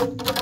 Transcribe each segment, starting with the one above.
you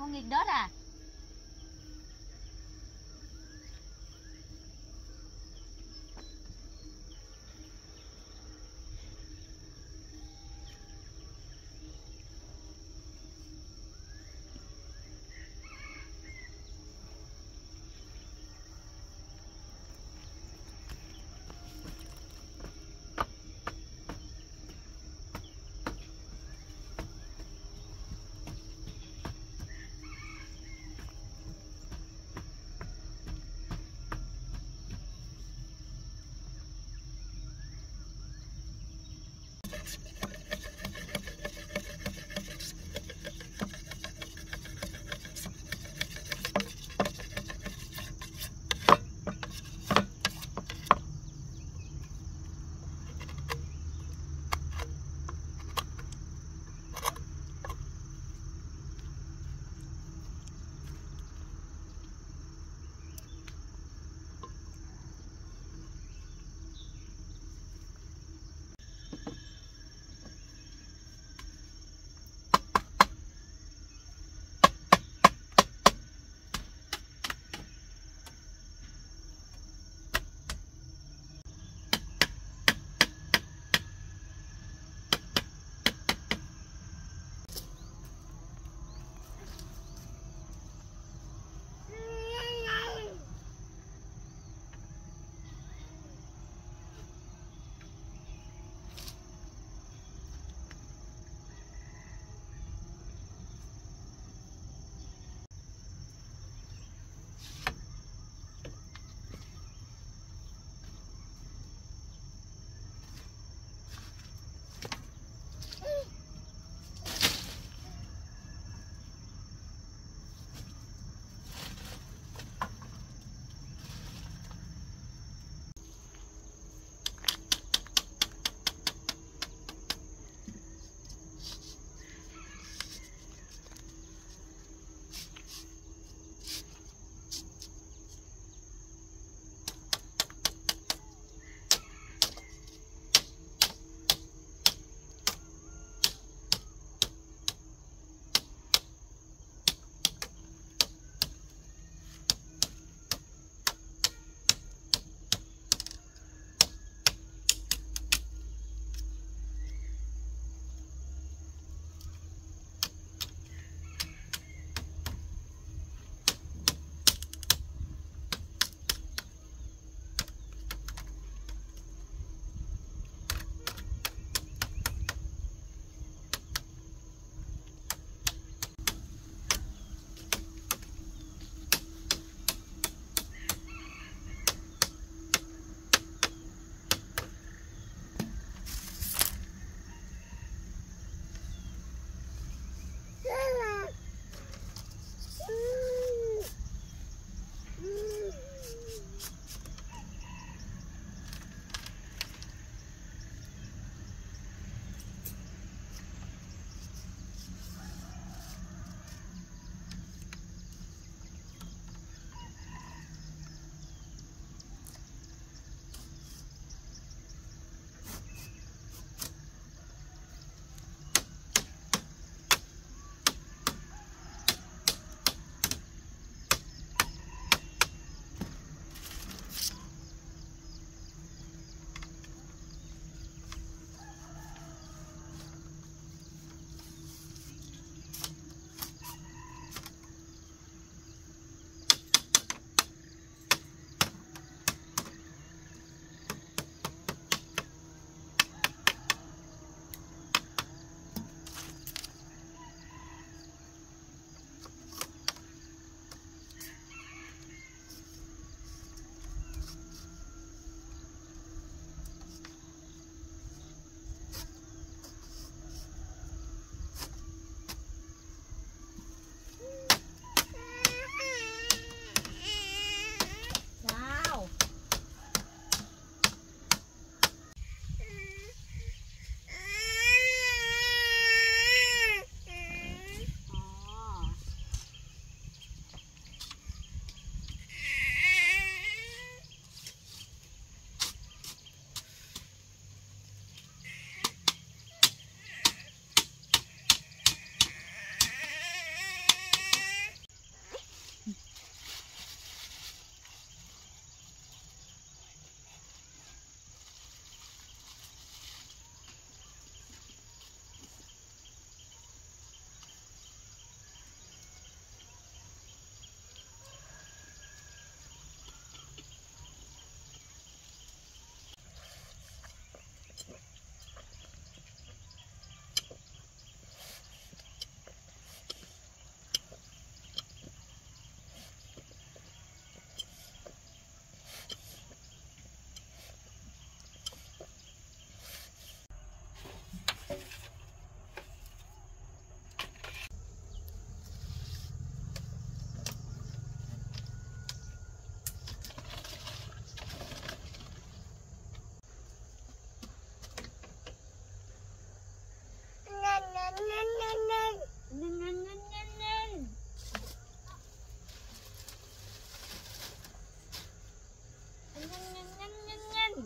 con nghiền đớt à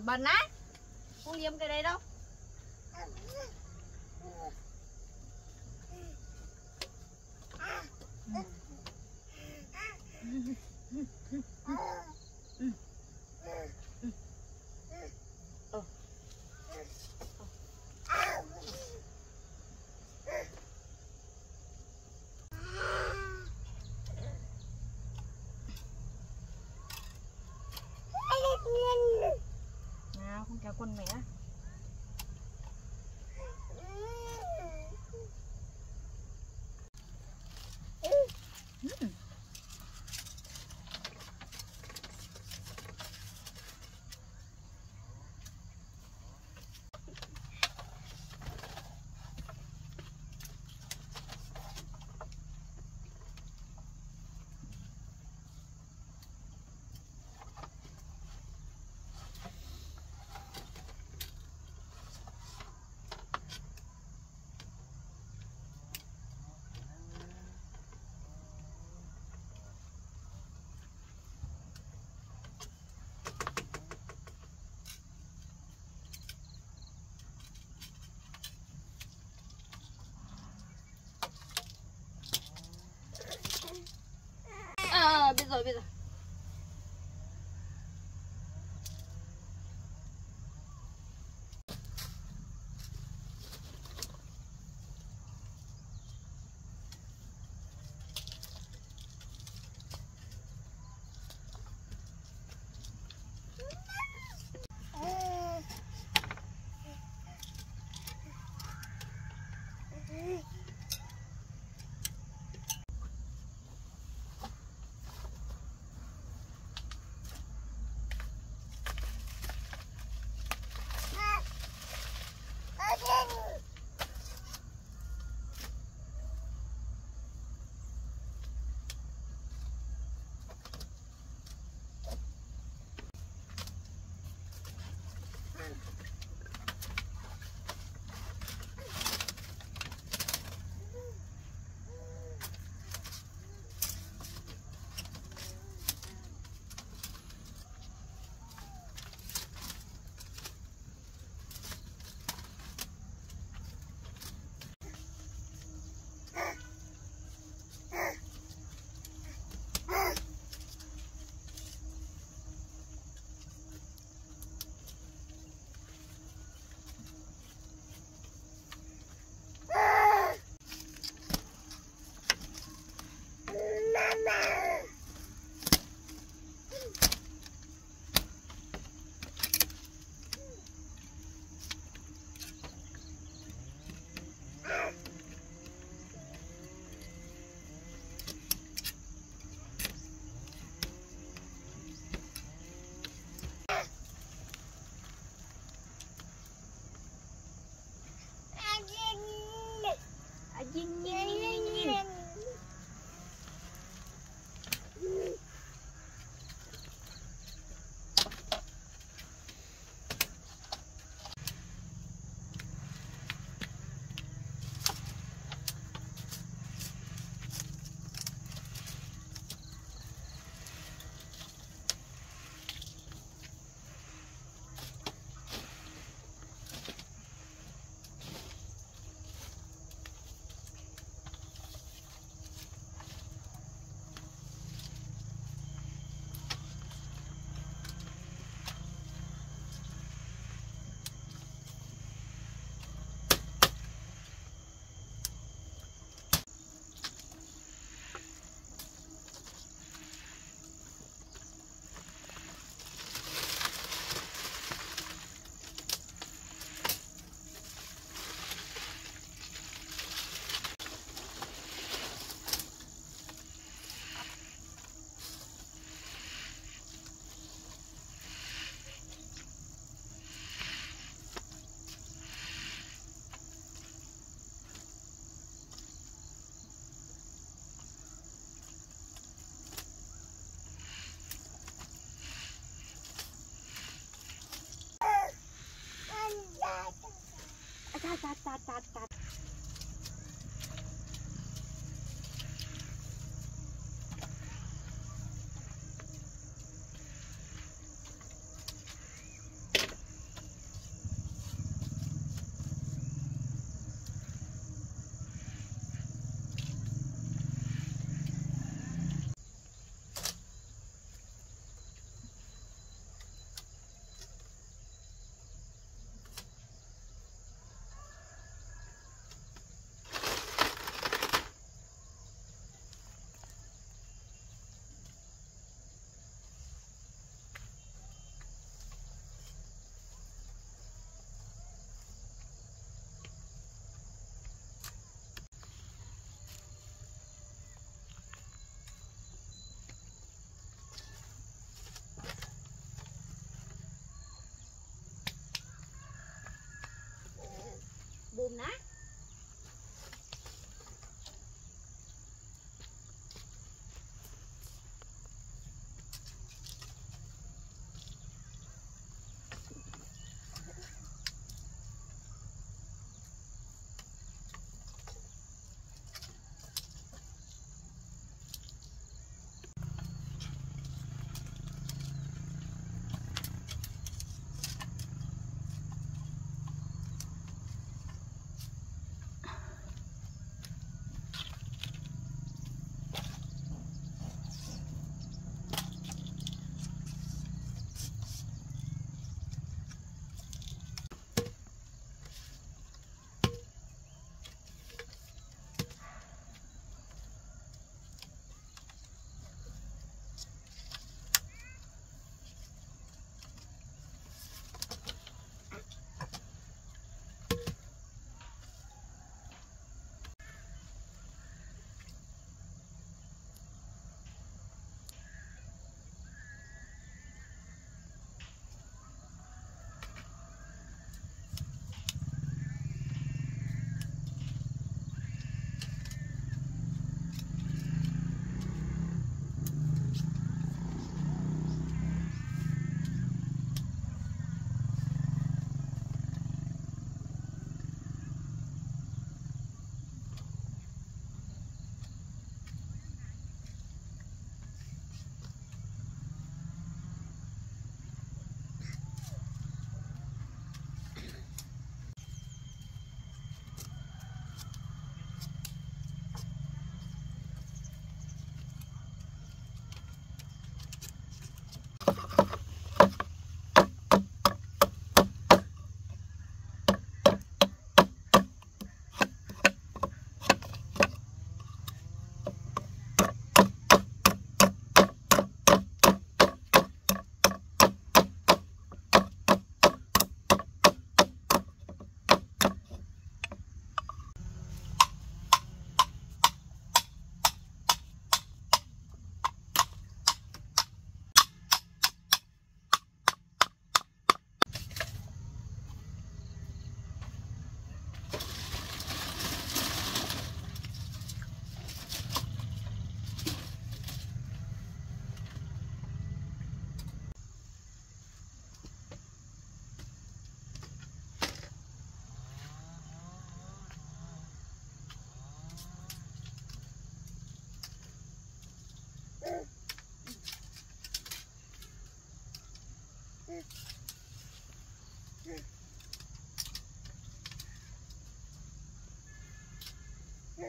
bẩn á. Không liếm cái đấy đâu. 走去边啊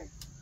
Okay.